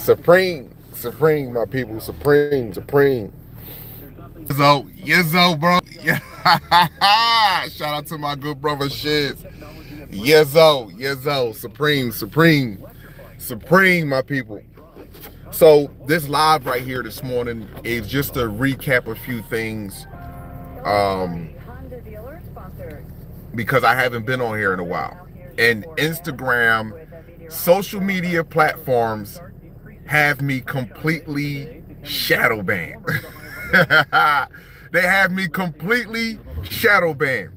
Supreme, supreme, my people, supreme, supreme. So, Yizzo, bro. Shout out to my good brother Shiz. Yizzo, Yizzo, supreme, supreme, supreme, my people. So this live right here this morning is just to recap a few things. Um, because I haven't been on here in a while. And Instagram, social media platforms have me completely shadow banned. they have me completely shadow banned.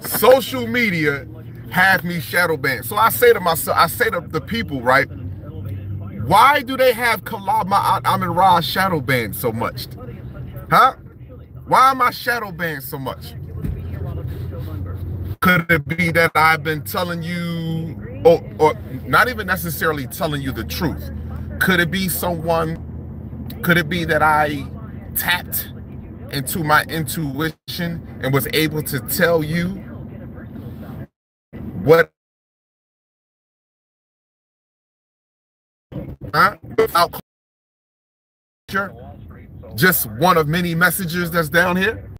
Social media have me shadow banned. So I say to myself, I say to the people, right? Why do they have Kalama Amin Ra shadow banned so much? Huh? Why am I shadow banned so much? Could it be that I've been telling you, or, or not even necessarily telling you the truth? Could it be someone, could it be that I tapped into my intuition and was able to tell you what huh? just one of many messages that's down here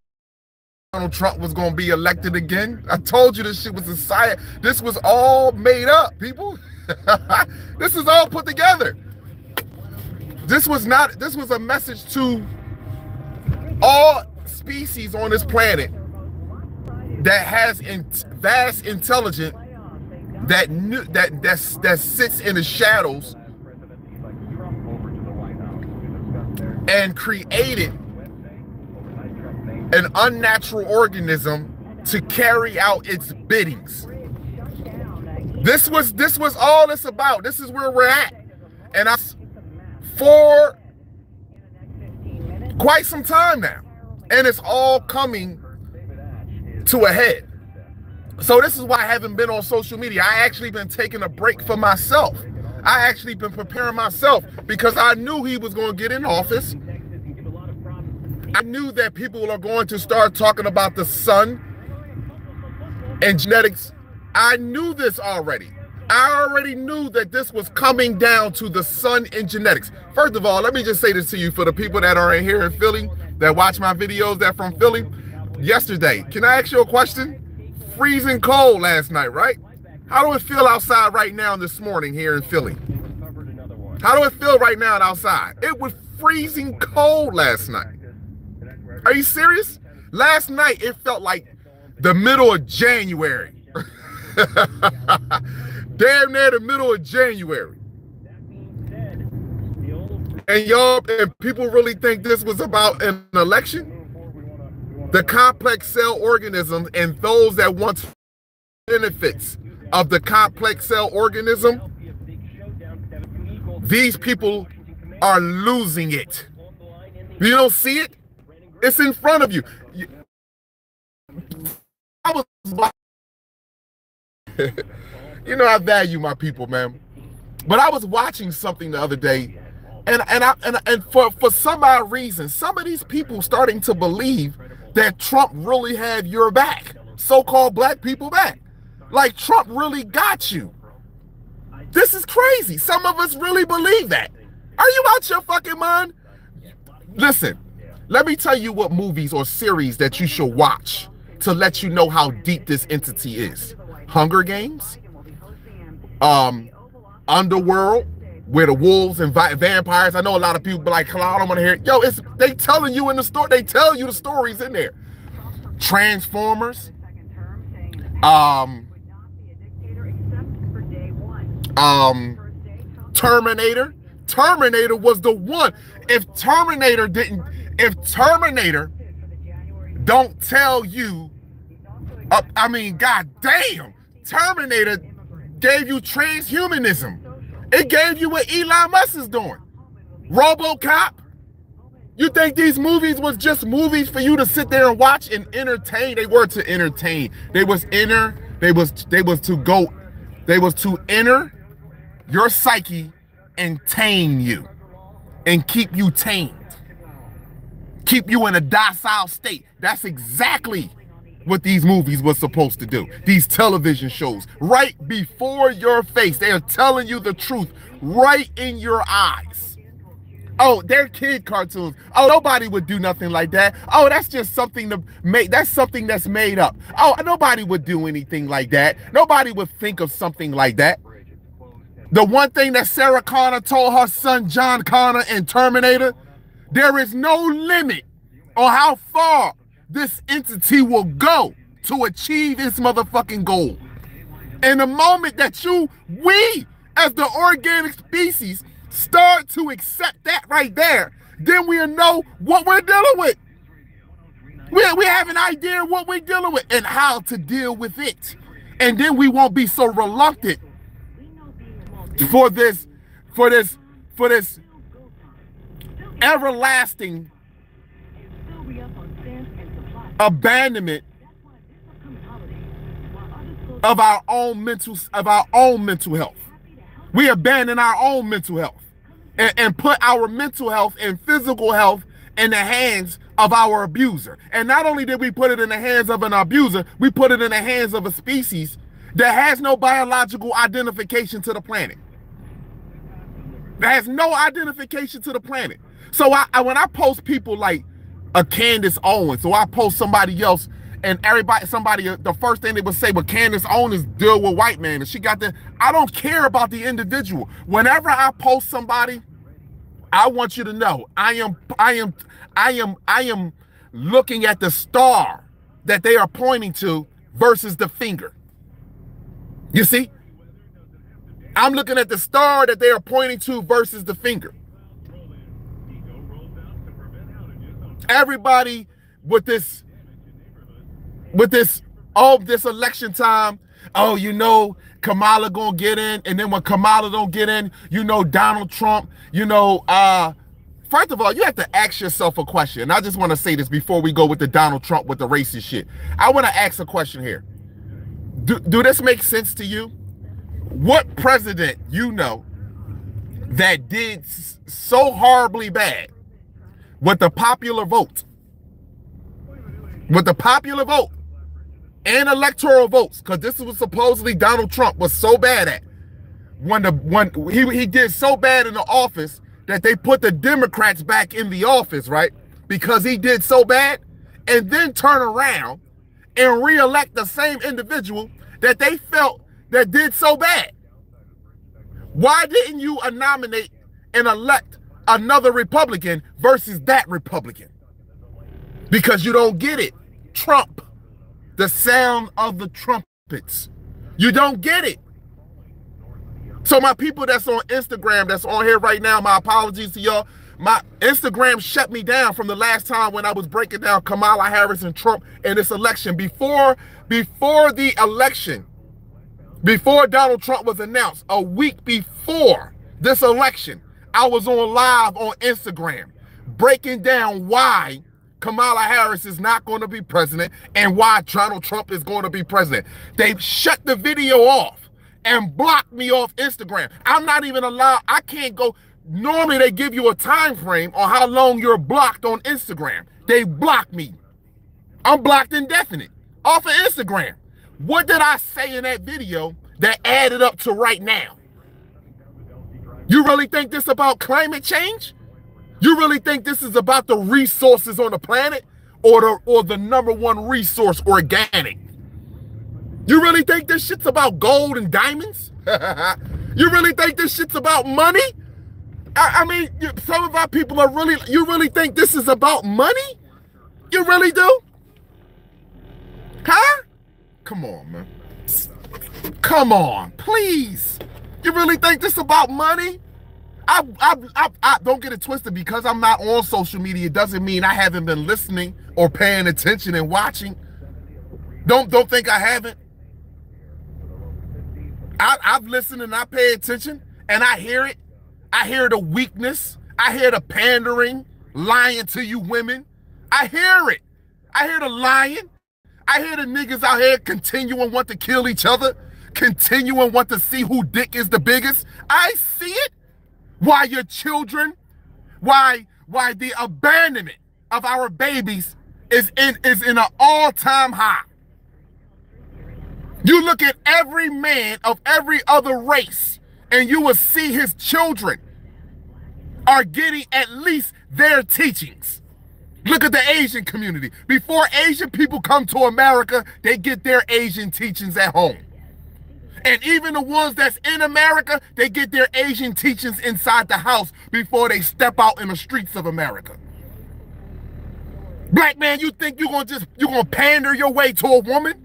Donald Trump was going to be elected again. I told you this shit was a science. This was all made up, people. this is all put together. This was not, this was a message to all species on this planet that has in, vast intelligence that knew, that that that sits in the shadows and created an unnatural organism to carry out its biddings. This was this was all it's about. This is where we're at. And I for quite some time now. And it's all coming to a head. So this is why I haven't been on social media. I actually been taking a break for myself. I actually been preparing myself because I knew he was going to get in office I knew that people are going to start talking about the sun and genetics. I knew this already. I already knew that this was coming down to the sun and genetics. First of all, let me just say this to you for the people that are in here in Philly that watch my videos that from Philly. Yesterday, can I ask you a question? Freezing cold last night, right? How do it feel outside right now this morning here in Philly? How do it feel right now outside? It was freezing cold last night. Are you serious? Last night it felt like the middle of January. Damn near the middle of January. And y'all, and people really think this was about an election? The complex cell organisms and those that want benefits of the complex cell organism, these people are losing it. You don't see it? It's in front of you. I was you know I value my people, man. But I was watching something the other day, and and I and, and for for some odd reason, some of these people starting to believe that Trump really had your back, so-called black people back. Like Trump really got you. This is crazy. Some of us really believe that. Are you out your fucking mind? Listen, let me tell you what movies or series that you should watch to let you know how deep this entity is. Hunger Games, um, Underworld, where the wolves and vampires. I know a lot of people like, I don't want to hear it. Yo, it's they telling you in the story. They tell you the stories in there. Transformers. Um. Um. Terminator. Terminator was the one. If Terminator didn't if Terminator don't tell you, uh, I mean, god damn, Terminator gave you transhumanism. It gave you what Elon Musk is doing. RoboCop. You think these movies was just movies for you to sit there and watch and entertain? They were to entertain. They was inner. They was they was to go. They was to enter your psyche and tame you and keep you tamed keep you in a docile state. That's exactly what these movies were supposed to do. These television shows, right before your face. They are telling you the truth right in your eyes. Oh, they're kid cartoons. Oh, nobody would do nothing like that. Oh, that's just something to make. That's something that's made up. Oh, nobody would do anything like that. Nobody would think of something like that. The one thing that Sarah Connor told her son John Connor in Terminator, there is no limit on how far this entity will go to achieve its motherfucking goal. And the moment that you, we, as the organic species, start to accept that right there, then we'll know what we're dealing with. We, we have an idea what we're dealing with and how to deal with it. And then we won't be so reluctant for this, for this, for this everlasting abandonment of our own mental of our own mental health. We abandon our own mental health and, and put our mental health and physical health in the hands of our abuser. And not only did we put it in the hands of an abuser, we put it in the hands of a species that has no biological identification to the planet. That has no identification to the planet. So I, I when I post people like a Candace Owens. So I post somebody else and everybody, somebody, uh, the first thing they would say, but Candace Owens deal with white man. And she got the, I don't care about the individual. Whenever I post somebody, I want you to know I am, I am, I am, I am looking at the star that they are pointing to versus the finger. You see? I'm looking at the star that they are pointing to versus the finger. Everybody with this with this all this election time oh you know kamala gonna get in and then when kamala don't get in you know donald trump you know uh first of all you have to ask yourself a question. And i just want to say this before we go with the donald trump with the racist shit. I want to ask a question here. Do, do this make sense to you? What president you know that did so horribly bad with the popular vote, with the popular vote. And electoral votes, because this was supposedly Donald Trump was so bad at. When the when he, he did so bad in the office that they put the Democrats back in the office, right? Because he did so bad, and then turn around and reelect the same individual that they felt that did so bad. Why didn't you nominate and elect another Republican versus that Republican. Because you don't get it. Trump, the sound of the trumpets. You don't get it. So my people that's on Instagram, that's on here right now, my apologies to y'all. My Instagram shut me down from the last time when I was breaking down Kamala Harris and Trump in this election. Before, before the election, before Donald Trump was announced, a week before this election, I was on live on Instagram breaking down why Kamala Harris is not going to be president and why Donald Trump is going to be president. They shut the video off and blocked me off Instagram. I'm not even allowed, I can't go. Normally they give you a time frame on how long you're blocked on Instagram. They blocked me. I'm blocked indefinite off of Instagram. What did I say in that video that added up to right now? You really think this about climate change? You really think this is about the resources on the planet or the, or the number one resource, organic? You really think this shit's about gold and diamonds? you really think this shit's about money? I, I mean, some of our people are really, you really think this is about money? You really do? Huh? Come on, man. Come on, please. You really think this about money? I, I, I, I, don't get it twisted because I'm not on social media doesn't mean I haven't been listening or paying attention and watching. Don't don't think I haven't. I, I've listened and I pay attention and I hear it. I hear the weakness. I hear the pandering, lying to you women. I hear it. I hear the lying. I hear the niggas out here continuing want to kill each other continuing want to see who dick is the biggest. I see it. Why your children, why why the abandonment of our babies is in is in an all-time high. You look at every man of every other race, and you will see his children are getting at least their teachings. Look at the Asian community. Before Asian people come to America, they get their Asian teachings at home. And even the ones that's in America, they get their Asian teachings inside the house before they step out in the streets of America. Black man, you think you're gonna just you're gonna pander your way to a woman?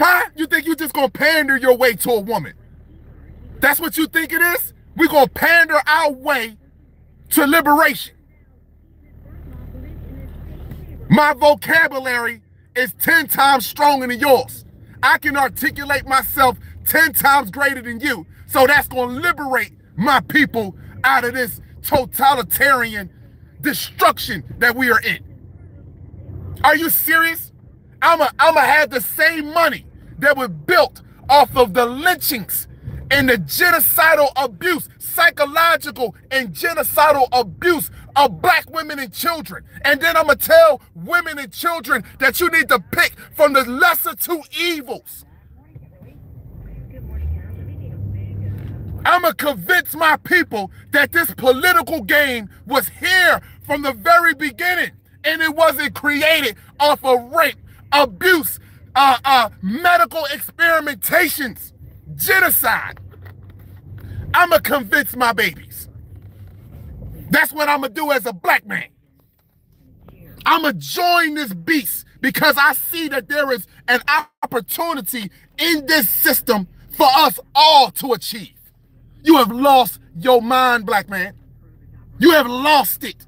Huh? You think you're just gonna pander your way to a woman? That's what you think it is? We're gonna pander our way to liberation. My vocabulary is 10 times stronger than yours. I can articulate myself 10 times greater than you. So that's going to liberate my people out of this totalitarian destruction that we are in. Are you serious? I'm going to have the same money that was built off of the lynchings and the genocidal abuse, psychological and genocidal abuse of black women and children. And then I'm going to tell women and children that you need to pick from the lesser two evils. I'm going to convince my people that this political game was here from the very beginning. And it wasn't created off of rape, abuse, uh, uh, medical experimentations, genocide. I'm going to convince my babies. That's what I'm going to do as a black man. I'm going to join this beast because I see that there is an opportunity in this system for us all to achieve. You have lost your mind, black man. You have lost it.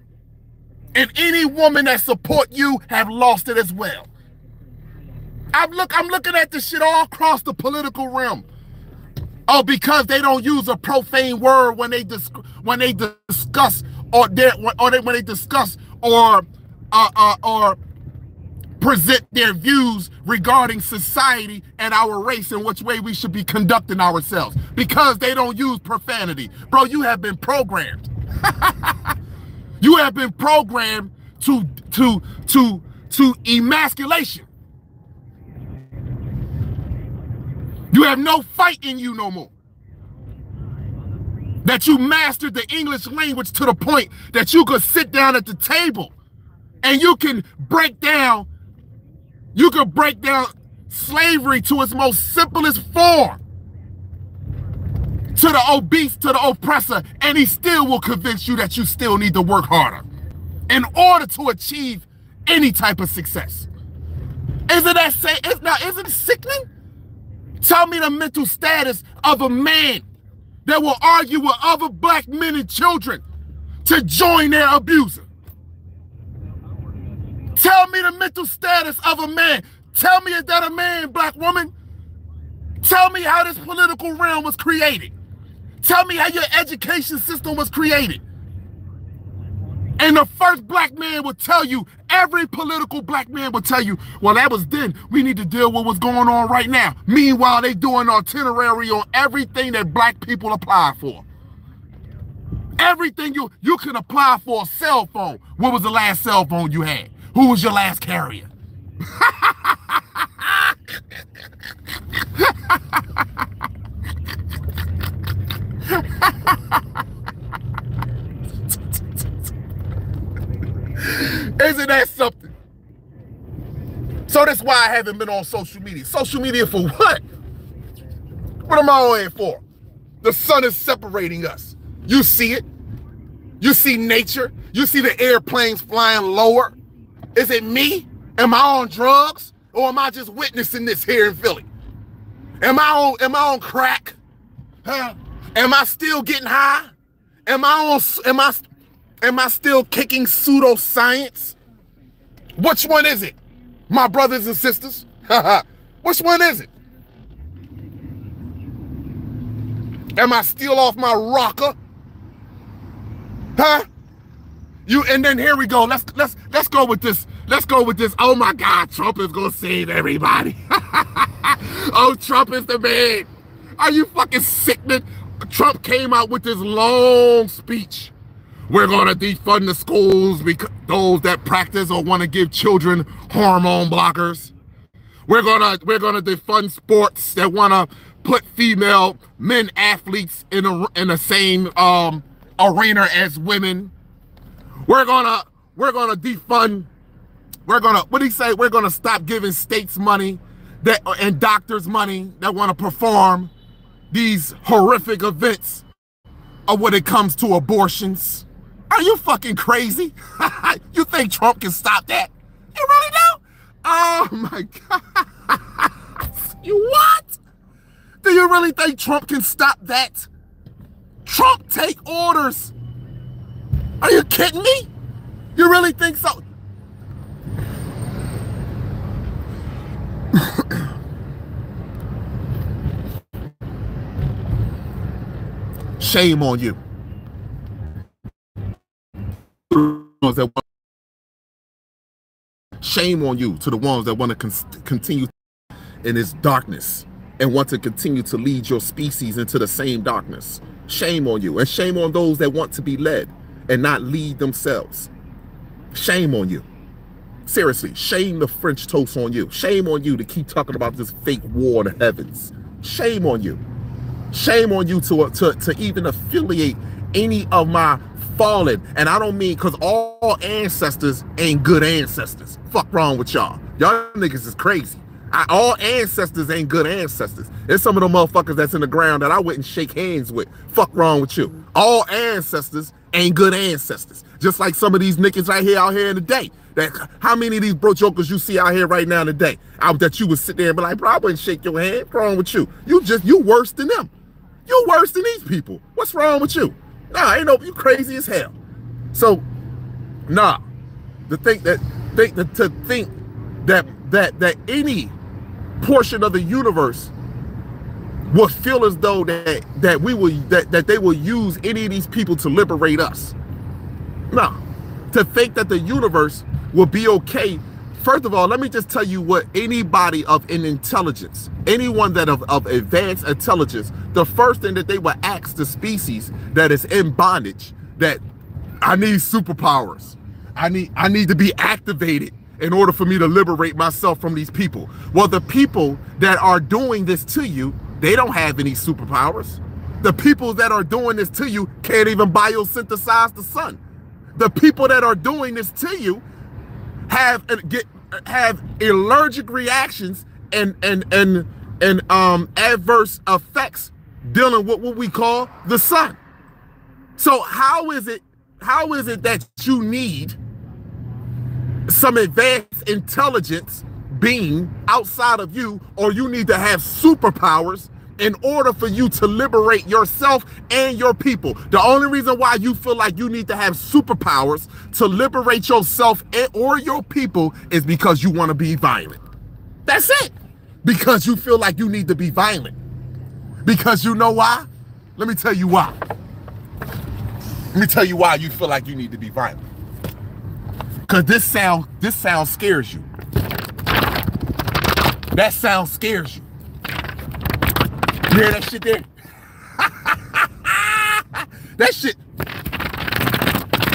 And any woman that support you have lost it as well. I'm look I'm looking at this shit all across the political realm. Oh, because they don't use a profane word when they dis- when they discuss or they or they, when they discuss or uh, uh, or present their views regarding society and our race and which way we should be conducting ourselves because they don't use profanity. Bro, you have been programmed. you have been programmed to to to to emasculation. You have no fight in you no more. That you mastered the English language to the point that you could sit down at the table and you can break down you could break down slavery to its most simplest form to the obese, to the oppressor, and he still will convince you that you still need to work harder in order to achieve any type of success. Isn't that say? Is now isn't it sickening? Tell me the mental status of a man that will argue with other black men and children to join their abuser. Tell me the mental status of a man. Tell me is that a man, black woman? Tell me how this political realm was created. Tell me how your education system was created. And the first black man will tell you, every political black man will tell you, well, that was then. We need to deal with what's going on right now. Meanwhile, they doing itinerary on everything that black people apply for. Everything you you can apply for a cell phone. What was the last cell phone you had? Who was your last carrier? Isn't that something? So that's why I haven't been on social media. Social media for what? What am I on it for? The sun is separating us. You see it. You see nature. You see the airplanes flying lower. Is it me? Am I on drugs? Or am I just witnessing this here in Philly? Am I on am I on crack? Huh? Am I still getting high? Am I on am I am I still kicking pseudoscience? Which one is it? My brothers and sisters? Which one is it? Am I still off my rocker? Huh? You and then here we go. Let's let's let's go with this. Let's go with this. Oh my God, Trump is gonna save everybody. oh, Trump is the man. Are you fucking sickening? Trump came out with this long speech. We're gonna defund the schools because those that practice or want to give children hormone blockers. We're gonna we're gonna defund sports that wanna put female men athletes in a in the same um arena as women. We're gonna we're gonna defund. We're gonna what do you say? We're gonna stop giving states money that and doctors money that want to perform these horrific events of when it comes to abortions. Are you fucking crazy? you think Trump can stop that? You really do? Oh my god. you what? Do you really think Trump can stop that? Trump take orders. Are you kidding me? You really think so? Shame on you. Shame on you to the ones that want to continue in this darkness and want to continue to lead your species into the same darkness. Shame on you. And shame on those that want to be led and not lead themselves. Shame on you. Seriously, shame the French toast on you. Shame on you to keep talking about this fake war in the heavens. Shame on you. Shame on you to, uh, to, to even affiliate any of my fallen. And I don't mean because all ancestors ain't good ancestors. Fuck wrong with y'all. Y'all niggas is crazy. I, all ancestors ain't good ancestors. There's some of the motherfuckers that's in the ground that I wouldn't shake hands with. Fuck wrong with you. All ancestors ain't good ancestors. Just like some of these niggas right here out here in the day. That how many of these bro jokers you see out here right now today? Out that you would sit there and be like, bro, I wouldn't shake your hand. What's wrong with you? You just you worse than them. You worse than these people. What's wrong with you? Nah, ain't no you crazy as hell. So, nah, to think that think that to think that that that any portion of the universe will feel as though that that we will that, that they will use any of these people to liberate us. No. To think that the universe will be okay. First of all, let me just tell you what anybody of an intelligence, anyone that of, of advanced intelligence, the first thing that they will ask the species that is in bondage, that I need superpowers. I need I need to be activated in order for me to liberate myself from these people. Well, the people that are doing this to you, they don't have any superpowers. The people that are doing this to you can't even biosynthesize the sun. The people that are doing this to you have get have allergic reactions and and and and um adverse effects dealing with what we call the sun. So how is it how is it that you need some advanced intelligence being outside of you, or you need to have superpowers in order for you to liberate yourself and your people. The only reason why you feel like you need to have superpowers to liberate yourself and, or your people is because you want to be violent. That's it. Because you feel like you need to be violent. Because you know why? Let me tell you why. Let me tell you why you feel like you need to be violent. Cause this sound this sound scares you. That sound scares you. You hear that shit there? that shit.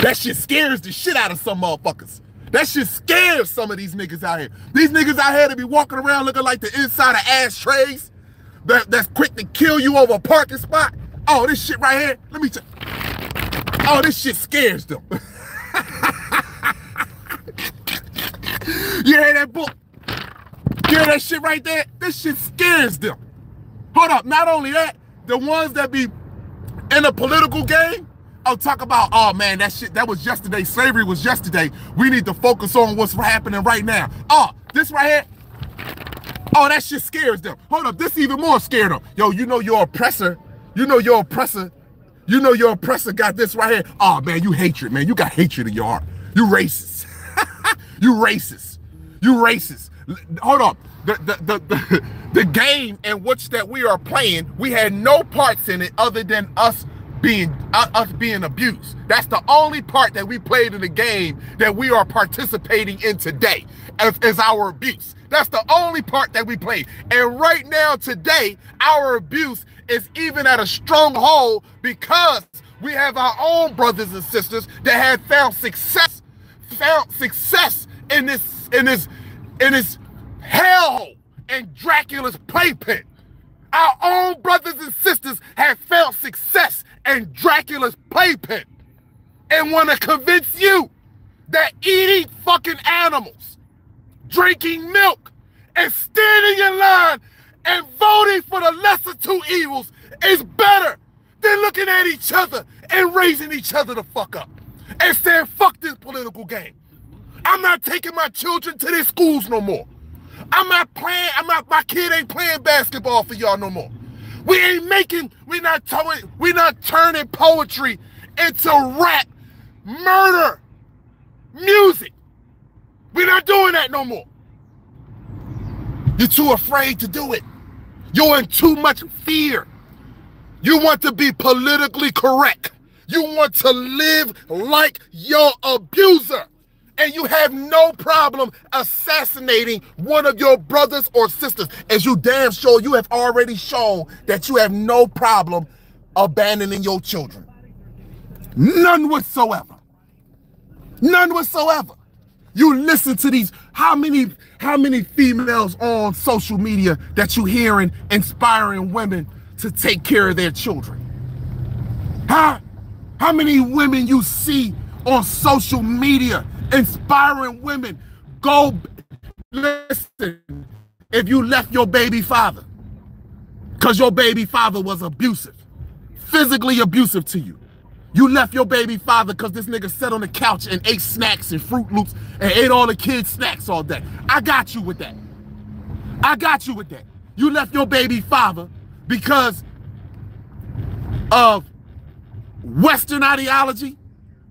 That shit scares the shit out of some motherfuckers. That shit scares some of these niggas out here. These niggas out here to be walking around looking like the inside of ashtrays. That, that's quick to kill you over a parking spot. Oh, this shit right here. Let me tell. Oh, this shit scares them. You hear that book? Hear that shit right there? This shit scares them. Hold up. Not only that, the ones that be in a political game, I'll talk about, oh man, that shit, that was yesterday. Slavery was yesterday. We need to focus on what's happening right now. Oh, this right here, oh, that shit scares them. Hold up, this even more scared them. Yo, you know your oppressor, you know your oppressor, you know your oppressor got this right here. Oh man, you hatred, man. You got hatred in your heart. You racist. you racist. You racist. Hold on. The, the, the, the, game in which that we are playing, we had no parts in it other than us being uh, us being abused. That's the only part that we played in the game that we are participating in today as, as our abuse. That's the only part that we played. And right now, today, our abuse is even at a stronghold because we have our own brothers and sisters that have found success, found success in this in this in this hellhole and Dracula's playpen. Our own brothers and sisters have felt success in Dracula's playpen and want to convince you that eating fucking animals, drinking milk, and standing in line and voting for the lesser two evils is better than looking at each other and raising each other the fuck up and saying, fuck this political game. I'm not taking my children to their schools no more. I'm not playing, I'm not, my kid ain't playing basketball for y'all no more. We ain't making, we not telling, we not turning poetry into rap, murder, music. We're not doing that no more. You're too afraid to do it. You're in too much fear. You want to be politically correct. You want to live like your abuser. And you have no problem assassinating one of your brothers or sisters. As you damn sure you have already shown that you have no problem abandoning your children. None whatsoever. None whatsoever. You listen to these, how many, how many females on social media that you hearing inspiring women to take care of their children? Huh? How many women you see on social media inspiring women? Go listen. If you left your baby father because your baby father was abusive, physically abusive to you. You left your baby father because this nigga sat on the couch and ate snacks and Fruit Loops and ate all the kids' snacks all day. I got you with that. I got you with that. You left your baby father because of Western ideology.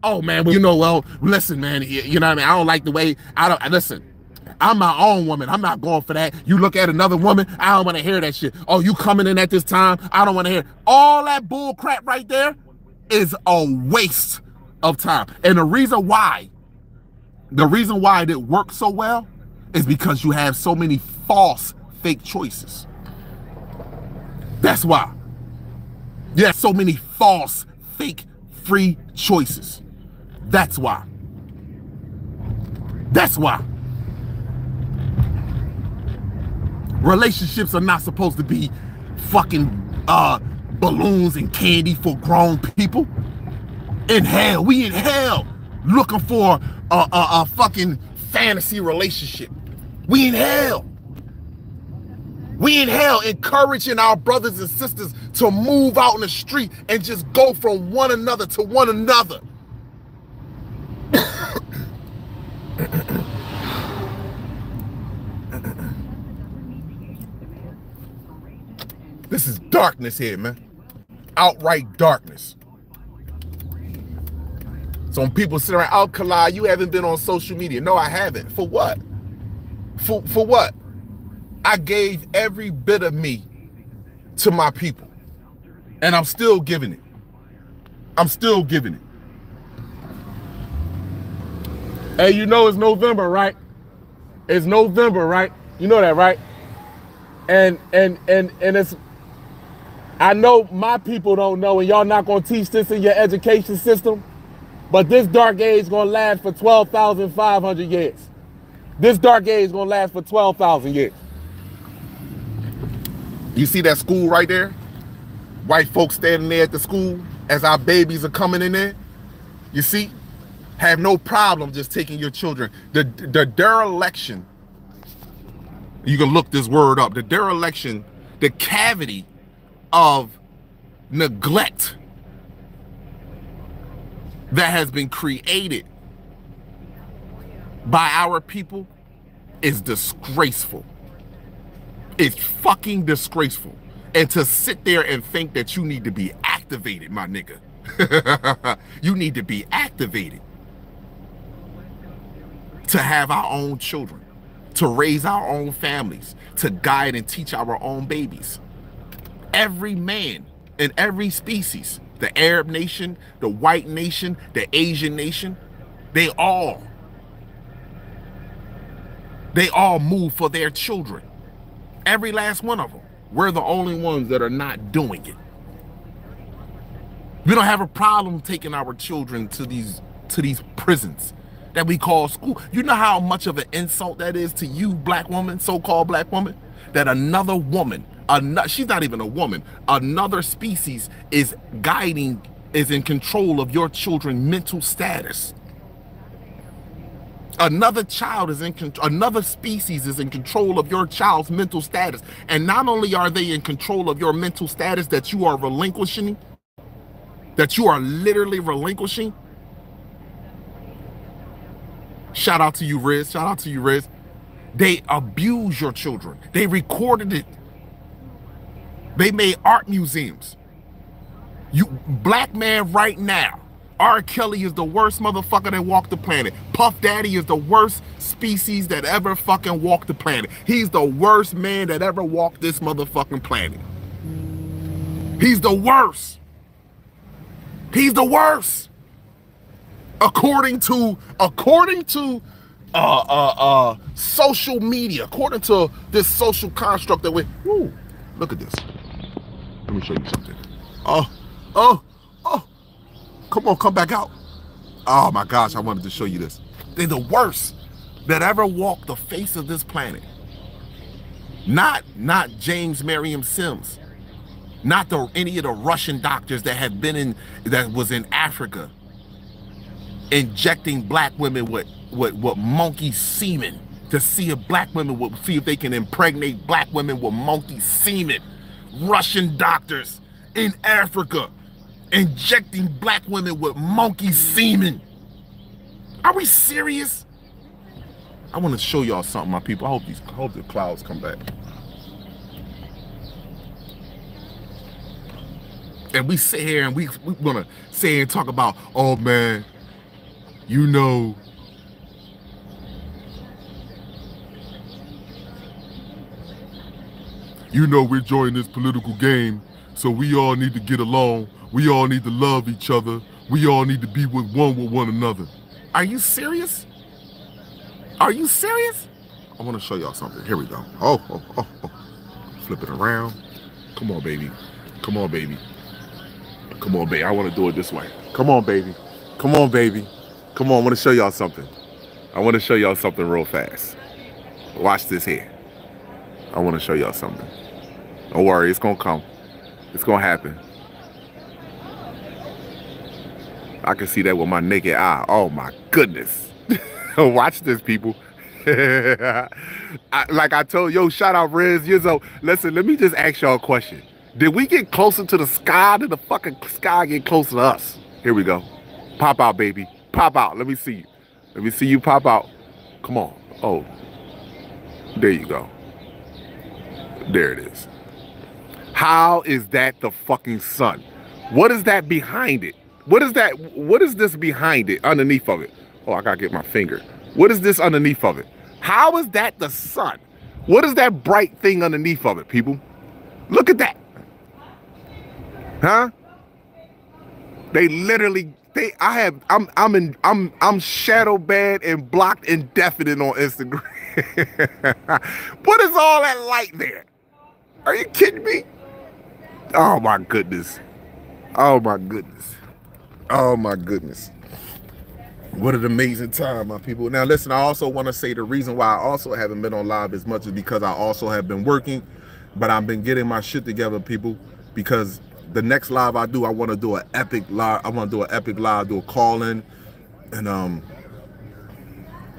Oh man, well, you know, well, listen, man, you know what I mean? I don't like the way I don't listen. I'm my own woman. I'm not going for that. You look at another woman, I don't want to hear that shit. Oh, you coming in at this time? I don't want to hear all that bull crap right there is a waste of time. And the reason why, the reason why it works so well is because you have so many false fake choices. That's why. You have so many false fake free choices. That's why. That's why. Relationships are not supposed to be fucking uh balloons and candy for grown people. In hell, we in hell looking for a, a, a fucking fantasy relationship. We in hell. We in hell encouraging our brothers and sisters to move out in the street and just go from one another to one another. This is darkness here, man outright darkness. So when people sit around, oh, Kali, you haven't been on social media. No, I haven't. For what? For, for what? I gave every bit of me to my people. And I'm still giving it. I'm still giving it. Hey, you know it's November, right? It's November, right? You know that, right? And and and and it's I know my people don't know, and y'all not gonna teach this in your education system, but this dark age is gonna last for 12,500 years. This dark age is gonna last for 12,000 years. You see that school right there? White folks standing there at the school as our babies are coming in there. You see? Have no problem just taking your children. The, the dereliction, you can look this word up, the dereliction, the cavity of neglect that has been created by our people is disgraceful. It's fucking disgraceful. And to sit there and think that you need to be activated, my nigga. you need to be activated to have our own children, to raise our own families, to guide and teach our own babies every man in every species, the Arab nation, the white nation, the Asian nation, they all, they all move for their children. Every last one of them. We're the only ones that are not doing it. We don't have a problem taking our children to these to these prisons that we call school. You know how much of an insult that is to you, black woman, so-called black woman? that another woman, she's not even a woman, another species is guiding, is in control of your children's mental status. Another child is in another species is in control of your child's mental status. And not only are they in control of your mental status that you are relinquishing, that you are literally relinquishing. Shout out to you, Riz. Shout out to you, Riz. They abuse your children. They recorded it. They made art museums. You black man right now R. Kelly is the worst motherfucker that walked the planet. Puff Daddy is the worst species that ever fucking walked the planet. He's the worst man that ever walked this motherfucking planet. He's the worst. He's the worst. According to according to uh uh uh social media, according to this social construct that we woo, look at this. Let me show you something. Oh, oh, oh! Come on, come back out. Oh my gosh, I wanted to show you this. They're the worst that ever walked the face of this planet. Not, not James Marion Sims. Not the, any of the Russian doctors that have been in, that was in Africa, injecting black women with, with, with monkey semen to see if black women will see if they can impregnate black women with monkey semen. Russian doctors in Africa injecting black women with monkey semen. Are we serious? I want to show y'all something, my people. I hope these I hope the clouds come back. And we sit here and we we're gonna say and talk about, oh man, you know. You know we're joining this political game, so we all need to get along we all need to love each other. We all need to be with one with one another. Are you serious? Are you serious? I want to show y'all something. Here we go. Oh, oh, oh, oh. Flip it around. Come on, baby. Come on, baby. Come on, baby. I want to do it this way. Come on, baby. Come on, baby. Come on. I want to show y'all something. I want to show y'all something real fast. Watch this here. I want to show y'all something. Don't worry. It's going to come. It's going to happen. I can see that with my naked eye. Oh my goodness. Watch this, people. I, like I told yo, shout out Riz Yizzo. Listen, let me just ask y'all a question. Did we get closer to the sky? Did the fucking sky get closer to us? Here we go. Pop out, baby. Pop out. Let me see you. Let me see you pop out. Come on. Oh. There you go. There it is. How is that the fucking sun? What is that behind it? What is that? What is this behind it, underneath of it? Oh, I gotta get my finger. What is this underneath of it? How is that the sun? What is that bright thing underneath of it, people? Look at that. Huh? They literally they I have I'm I'm in I'm I'm shadow banned and blocked indefinite on Instagram. what is all that light there? Are you kidding me? Oh my goodness. Oh my goodness. Oh my goodness. What an amazing time, my people. Now, listen, I also want to say the reason why I also haven't been on live as much is because I also have been working, but I've been getting my shit together, people, because the next live I do, I want to do an epic live. I want to do an epic live, do a call in, and um,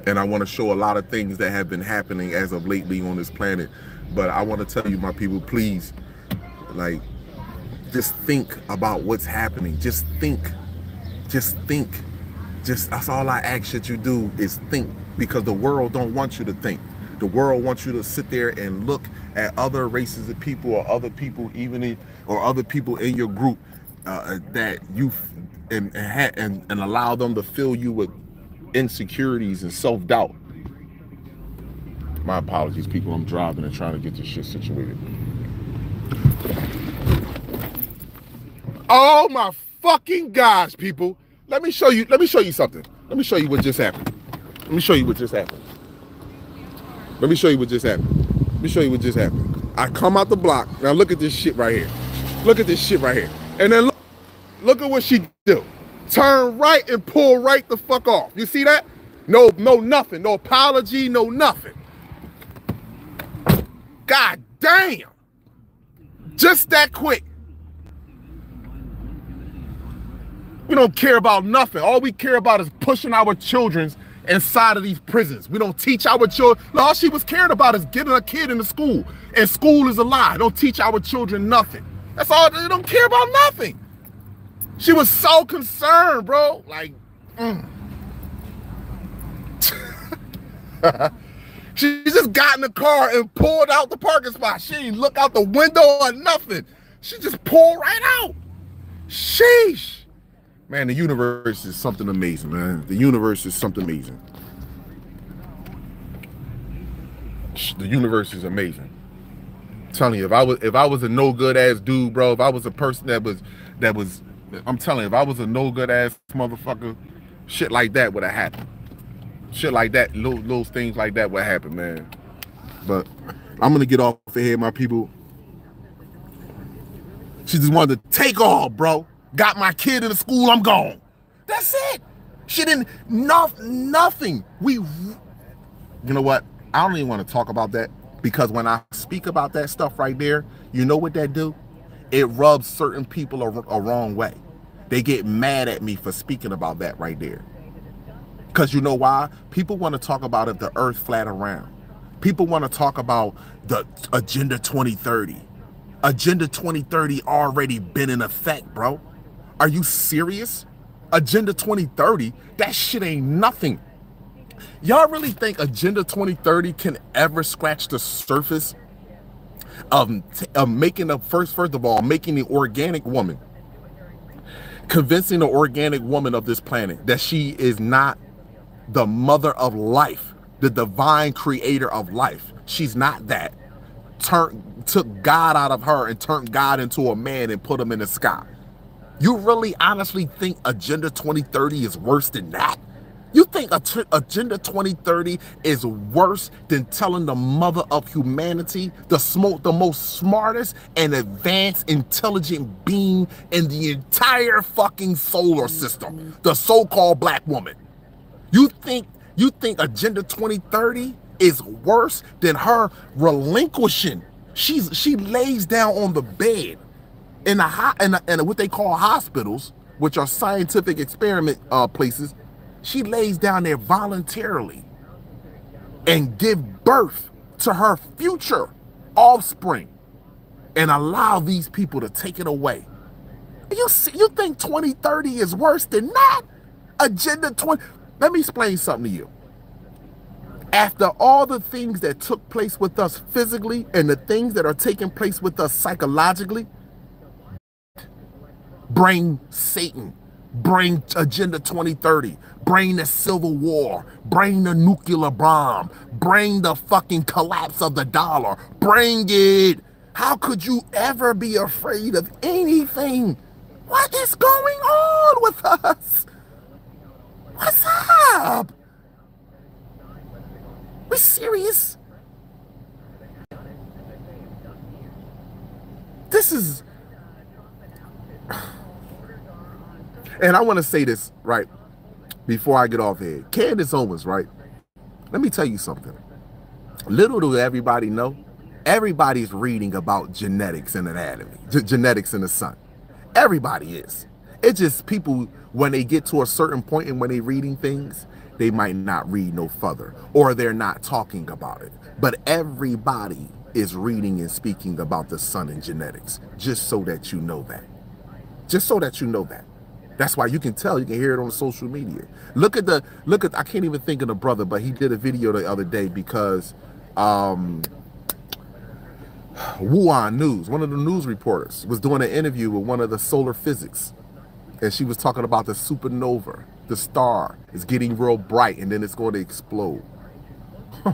and I want to show a lot of things that have been happening as of lately on this planet. But I want to tell you, my people, please, like, just think about what's happening. Just think just think. Just that's all I ask that you do is think because the world don't want you to think. The world wants you to sit there and look at other races of people or other people even in, or other people in your group uh, that you and, and and allow them to fill you with insecurities and self-doubt. My apologies, people. I'm driving and trying to get this shit situated. Oh my fucking gosh, people. Let me show you. Let me show you something. Let me show you what just happened. Let me show you what just happened. Let me show you what just happened. Let me show you what just happened. I come out the block. Now look at this shit right here. Look at this shit right here. And then look, look at what she do. Turn right and pull right the fuck off. You see that? No, no nothing. No apology, no nothing. God damn. Just that quick. We don't care about nothing. All we care about is pushing our children's inside of these prisons. We don't teach our children. All she was caring about is getting a kid into school. And school is a lie. Don't teach our children nothing. That's all. They don't care about nothing. She was so concerned, bro. Like, mm. she just got in the car and pulled out the parking spot. She didn't look out the window or nothing. She just pulled right out. Sheesh. Man, the universe is something amazing, man. The universe is something amazing. The universe is amazing. Telling you, if I was if I was a no good ass dude, bro, if I was a person that was that was I'm telling you, if I was a no good ass motherfucker, shit like that would have happened. Shit like that, little little things like that would happen, man. But I'm gonna get off of here, my people. She just wanted to take off, bro got my kid in the school, I'm gone. That's it. She didn't, no, nothing. We, you know what? I don't even want to talk about that because when I speak about that stuff right there, you know what that do? It rubs certain people a, a wrong way. They get mad at me for speaking about that right there. Because you know why? People want to talk about if the earth flat around. People want to talk about the Agenda 2030. Agenda 2030 already been in effect, bro. Are you serious? Agenda 2030, that shit ain't nothing. Y'all really think Agenda 2030 can ever scratch the surface of, of making the first, first of all, making the organic woman, convincing the organic woman of this planet that she is not the mother of life, the divine creator of life. She's not that. Turned took God out of her and turned God into a man and put him in the sky. You really honestly think Agenda 2030 is worse than that? You think Agenda 2030 is worse than telling the mother of humanity, the smoke, the most smartest and advanced intelligent being in the entire fucking solar system, the so-called black woman? You think you think Agenda 2030 is worse than her relinquishing? She's she lays down on the bed in the in, the, in what they call hospitals, which are scientific experiment uh, places, she lays down there voluntarily and give birth to her future offspring and allow these people to take it away. You see, you think 2030 is worse than that? Agenda 20. Let me explain something to you. After all the things that took place with us physically and the things that are taking place with us psychologically, Bring Satan. Bring Agenda 2030. Bring the Civil War. Bring the nuclear bomb. Bring the fucking collapse of the dollar. Bring it. How could you ever be afraid of anything? What is going on with us? What's up? We serious? This is and I want to say this right before I get off here. Candace Owens, right? Let me tell you something. Little do everybody know, everybody's reading about genetics and anatomy, genetics in the sun. Everybody is. It's just people, when they get to a certain point and when they're reading things, they might not read no further or they're not talking about it. But everybody is reading and speaking about the sun and genetics, just so that you know that. Just so that you know that. That's why you can tell, you can hear it on social media. Look at the, look at, I can't even think of the brother, but he did a video the other day because um, Wuhan News, one of the news reporters, was doing an interview with one of the solar physics. And she was talking about the supernova. The star is getting real bright and then it's going to explode.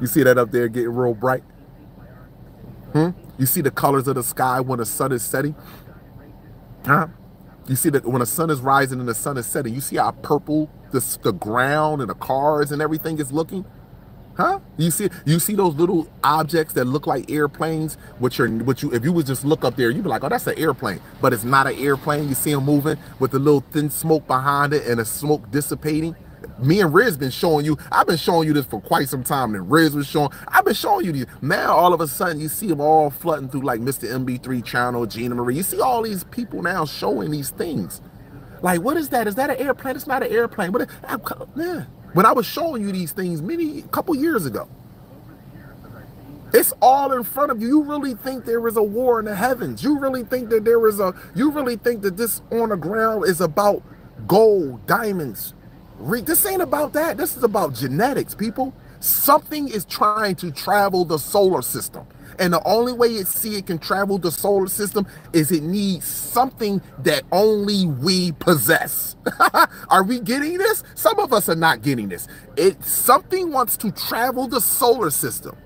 you see that up there getting real bright? Hmm? You see the colors of the sky when the sun is setting? Huh? You see that when the sun is rising and the sun is setting, you see how purple the, the ground and the cars and everything is looking? Huh? You see you see those little objects that look like airplanes, which are which you if you would just look up there, you'd be like, oh, that's an airplane. But it's not an airplane. You see them moving with the little thin smoke behind it and the smoke dissipating. Me and Riz been showing you. I've been showing you this for quite some time. And Riz was showing. I've been showing you these. Now all of a sudden you see them all flooding through like Mr. MB3 channel, Gina Marie. You see all these people now showing these things. Like, what is that? Is that an airplane? It's not an airplane. But yeah. When I was showing you these things many a couple years ago. It's all in front of you. You really think there is a war in the heavens. You really think that there is a, you really think that this on the ground is about gold, diamonds. This ain't about that. This is about genetics, people. Something is trying to travel the solar system. And the only way it see it can travel the solar system is it needs something that only we possess. are we getting this? Some of us are not getting this. It something wants to travel the solar system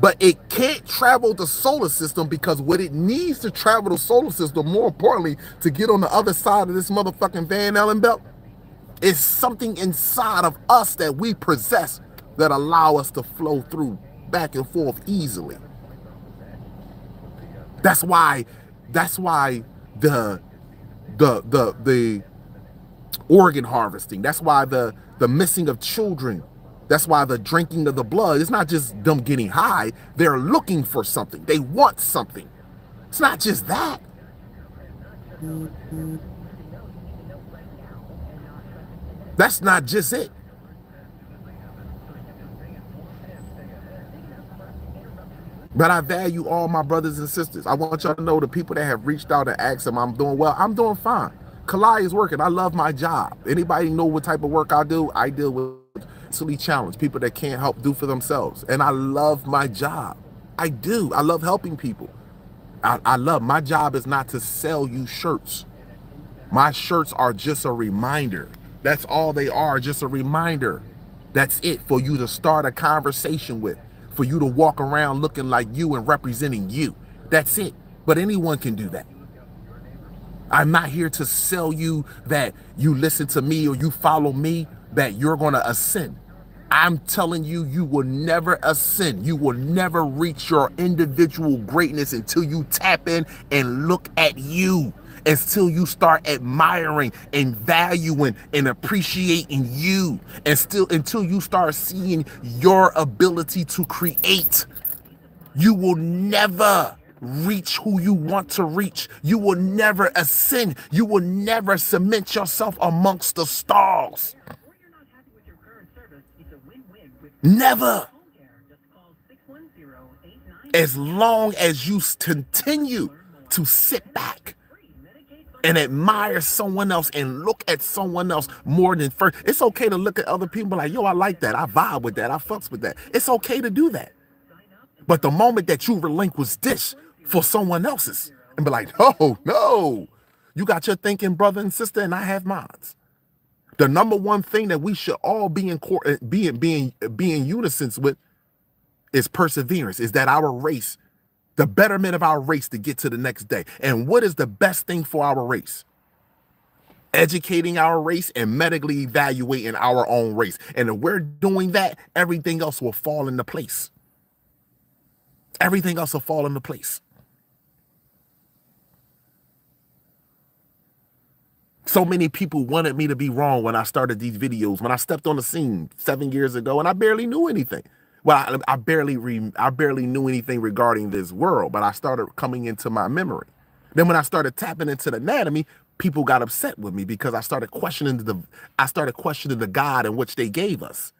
but it can't travel the solar system because what it needs to travel the solar system, more importantly, to get on the other side of this motherfucking Van Allen belt, is something inside of us that we possess that allow us to flow through back and forth easily. That's why, that's why the the the the organ harvesting, that's why the the missing of children that's why the drinking of the blood It's not just them getting high. They're looking for something. They want something. It's not just that. That's not just it. But I value all my brothers and sisters. I want y'all to know the people that have reached out and asked them, I'm doing well. I'm doing fine. Kali is working. I love my job. Anybody know what type of work I do? I deal with mentally challenged, people that can't help do for themselves. And I love my job. I do. I love helping people. I, I love my job is not to sell you shirts. My shirts are just a reminder. That's all they are, just a reminder. That's it for you to start a conversation with, for you to walk around looking like you and representing you. That's it. But anyone can do that. I'm not here to sell you that you listen to me or you follow me, that you're going to ascend. I'm telling you, you will never ascend. You will never reach your individual greatness until you tap in and look at you. Until you start admiring and valuing and appreciating you. And still until you start seeing your ability to create. You will never reach who you want to reach. You will never ascend. You will never cement yourself amongst the stars. Never. As long as you continue to sit back and admire someone else and look at someone else more than first. It's okay to look at other people like, yo, I like that. I vibe with that. I fucks with that. It's okay to do that. But the moment that you relinquish this for someone else's and be like, no, no, you got your thinking brother and sister and I have mine. The number one thing that we should all be in court, be in, being be in unison with is perseverance. Is that our race, the betterment of our race to get to the next day? And what is the best thing for our race? Educating our race and medically evaluating our own race. And if we're doing that, everything else will fall into place. Everything else will fall into place. So many people wanted me to be wrong when I started these videos, when I stepped on the scene seven years ago, and I barely knew anything. Well, I, I barely re, I barely knew anything regarding this world, but I started coming into my memory. Then when I started tapping into the anatomy, people got upset with me because I started questioning the I started questioning the God in which they gave us.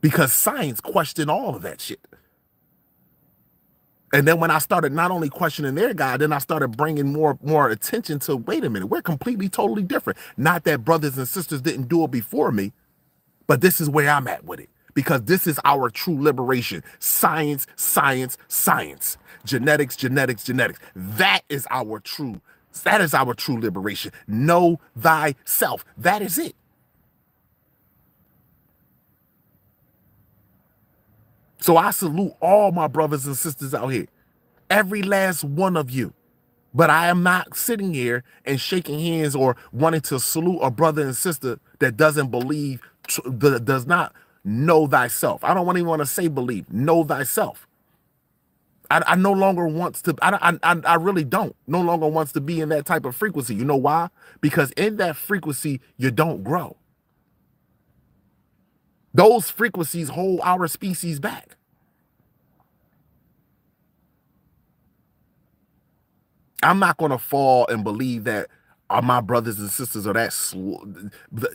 Because science questioned all of that shit. And then when I started not only questioning their God, then I started bringing more more attention to wait a minute, we're completely totally different. Not that brothers and sisters didn't do it before me, but this is where I'm at with it because this is our true liberation. Science, science, science. Genetics, genetics, genetics. That is our true that is our true liberation. Know thyself. That is it. So I salute all my brothers and sisters out here, every last one of you. But I am not sitting here and shaking hands or wanting to salute a brother and sister that doesn't believe, does not know thyself. I don't want even want to say believe, know thyself. I, I no longer wants to, I, I, I really don't, no longer wants to be in that type of frequency. You know why? Because in that frequency, you don't grow. Those frequencies hold our species back. I'm not going to fall and believe that are my brothers and sisters are that slow,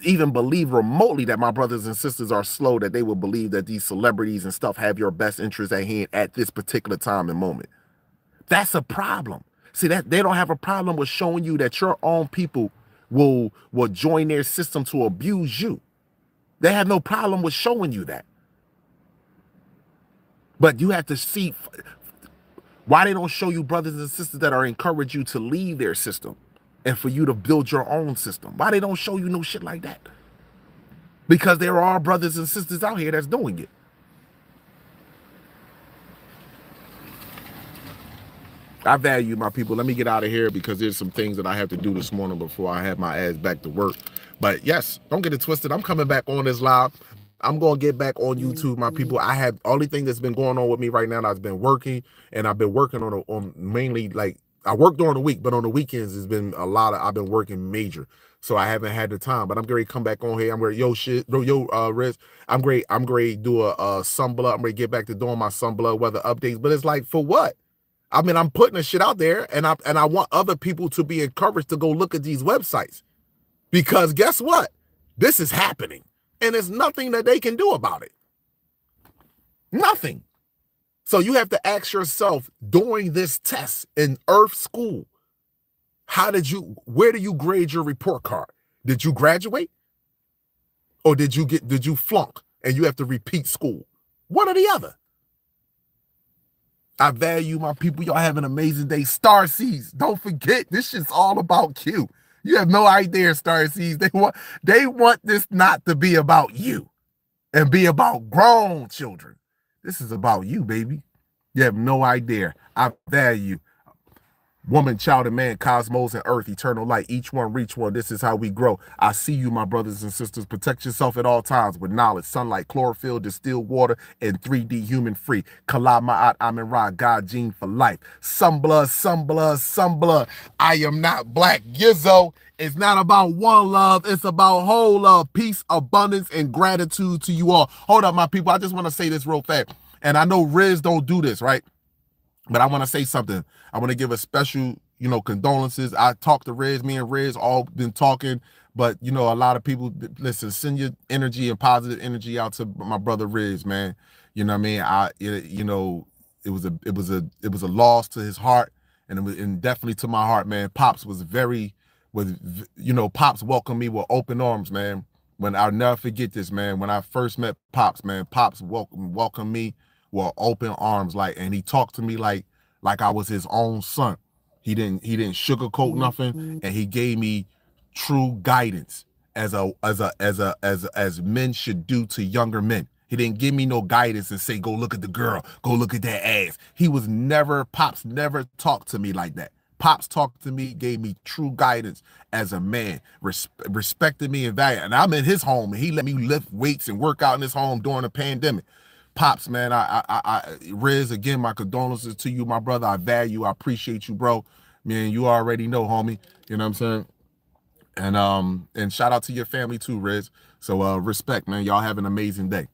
even believe remotely that my brothers and sisters are slow that they will believe that these celebrities and stuff have your best interest at hand at this particular time and moment. That's a problem. See that they don't have a problem with showing you that your own people will will join their system to abuse you. They have no problem with showing you that. But you have to see why they don't show you brothers and sisters that are encourage you to leave their system and for you to build your own system. Why they don't show you no shit like that? Because there are brothers and sisters out here that's doing it. I value my people. Let me get out of here because there's some things that I have to do this morning before I have my ass back to work. But yes, don't get it twisted. I'm coming back on this live. I'm gonna get back on YouTube, my people. I have only thing that's been going on with me right now. I've been working, and I've been working on a, on mainly like I work during the week, but on the weekends it's been a lot of I've been working major. So I haven't had the time, but I'm to come back on here. I'm ready, yo shit, yo, uh Riz. I'm great. I'm great. Do a uh sunblood. I'm to get back to doing my sunblood weather updates. But it's like for what? I mean, I'm putting the shit out there, and I and I want other people to be encouraged to go look at these websites. Because guess what? This is happening, and there's nothing that they can do about it. Nothing. So you have to ask yourself during this test in Earth School, how did you, where do you grade your report card? Did you graduate? Or did you get, did you flunk and you have to repeat school? One or the other. I value my people. Y'all have an amazing day. Star Seeds. Don't forget, this shit's all about Q. You have no idea, Star Seeds. They want they want this not to be about you and be about grown children. This is about you, baby. You have no idea. I value woman, child, and man, cosmos and earth, eternal light. Each one reach one. This is how we grow. I see you, my brothers and sisters. Protect yourself at all times with knowledge, sunlight, chlorophyll, distilled water, and 3D human free. Kali Ma'at Amun Ra, God gene for life. Sunblood, some blood, sunblood. I am not black. Gizzo. It's not about one love. It's about whole love, peace, abundance, and gratitude to you all. Hold up, my people. I just want to say this real fast. And I know Riz don't do this, right? But I want to say something. I want to give a special, you know, condolences. I talked to Riz. Me and Riz all been talking. But, you know, a lot of people, listen, send your energy and positive energy out to my brother Riz, man. You know what I mean? I, it, you know, it was a, it was a, it was a loss to his heart. And it was, and definitely to my heart, man. Pops was very, with you know pops welcomed me with open arms man when i'll never forget this man when i first met pops man pops welcome welcomed me with open arms like and he talked to me like like i was his own son he didn't he didn't sugarcoat nothing mm-hmm. and he gave me true guidance as a as a as a as as men should do to younger men he didn't give me no guidance and say go look at the girl go look at that ass he was never pops never talked to me like that Pops talked to me, gave me true guidance as a man, res respected me and value. And I'm in his home, and he let me lift weights and work out in his home during the pandemic. Pops, man, I, I, I, Riz, again, my condolences to you, my brother. I value, I appreciate you, bro. Man, you already know, homie. You know what I'm saying? And um, and shout out to your family too, Riz. So uh, respect, man. Y'all have an amazing day.